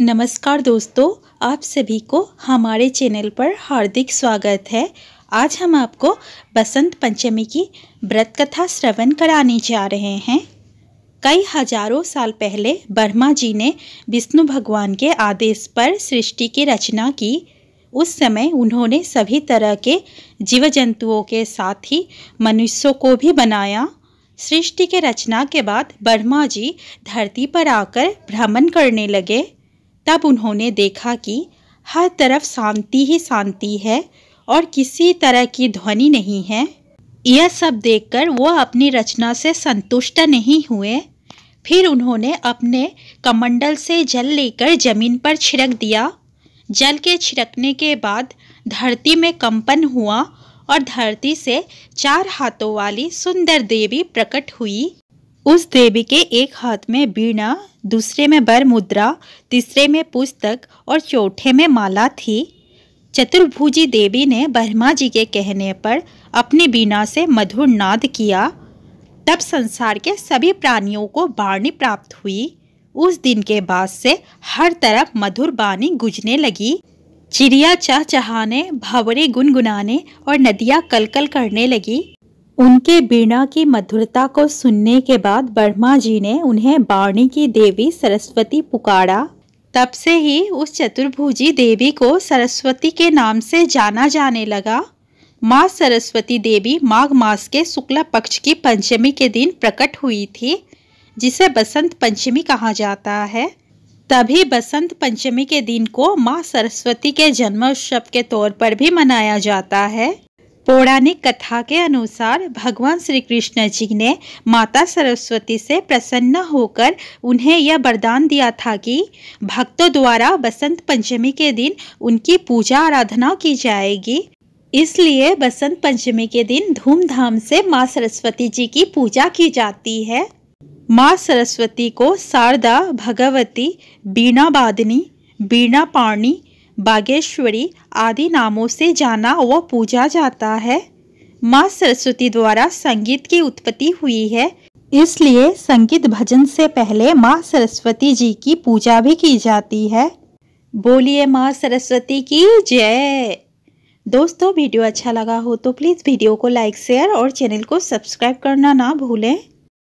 नमस्कार दोस्तों, आप सभी को हमारे चैनल पर हार्दिक स्वागत है। आज हम आपको बसंत पंचमी की व्रत कथा श्रवण कराने जा रहे हैं। कई हज़ारों साल पहले ब्रह्मा जी ने विष्णु भगवान के आदेश पर सृष्टि की रचना की। उस समय उन्होंने सभी तरह के जीव जंतुओं के साथ ही मनुष्यों को भी बनाया। सृष्टि के रचना के बाद ब्रह्मा जी धरती पर आकर भ्रमण करने लगे। तब उन्होंने देखा कि हर तरफ़ शांति ही शांति है और किसी तरह की ध्वनि नहीं है। यह सब देखकर वो अपनी रचना से संतुष्ट नहीं हुए। फिर उन्होंने अपने कमंडल से जल लेकर ज़मीन पर छिड़क दिया। जल के छिड़कने के बाद धरती में कंपन हुआ और धरती से चार हाथों वाली सुंदर देवी प्रकट हुई। उस देवी के एक हाथ में बीणा, दूसरे में बर मुद्रा तीसरे में पुस्तक और चौथे में माला थी। चतुर्भुजी देवी ने ब्रह्मा जी के कहने पर अपनी बीणा से मधुर नाद किया। तब संसार के सभी प्राणियों को बाणी प्राप्त हुई। उस दिन के बाद से हर तरफ़ मधुर बाणी गुजने लगी। चिड़िया चह चहाने भवरे गुनगुनाने और नदियाँ कलकल करने लगी। उनके बीणा की मधुरता को सुनने के बाद ब्रह्मा जी ने उन्हें बाणी की देवी सरस्वती पुकारा। तब से ही उस चतुर्भुजी देवी को सरस्वती के नाम से जाना जाने लगा। माँ सरस्वती देवी माघ मास के शुक्ला पक्ष की पंचमी के दिन प्रकट हुई थी, जिसे बसंत पंचमी कहा जाता है। तभी बसंत पंचमी के दिन को माँ सरस्वती के जन्मोत्सव के तौर पर भी मनाया जाता है। पौराणिक कथा के अनुसार भगवान श्री कृष्ण जी ने माता सरस्वती से प्रसन्न होकर उन्हें यह वरदान दिया था कि भक्तों द्वारा बसंत पंचमी के दिन उनकी पूजा आराधना की जाएगी। इसलिए बसंत पंचमी के दिन धूमधाम से माँ सरस्वती जी की पूजा की जाती है। माँ सरस्वती को शारदा, भगवती बीणा बादनी बीणा पाणी बागेश्वरी आदि नामों से जाना व पूजा जाता है। माँ सरस्वती द्वारा संगीत की उत्पत्ति हुई है। इसलिए संगीत भजन से पहले माँ सरस्वती जी की पूजा भी की जाती है। बोलिए माँ सरस्वती की, जय। दोस्तों, वीडियो अच्छा लगा हो तो प्लीज़ वीडियो को लाइक, शेयर और चैनल को सब्सक्राइब करना ना भूलें।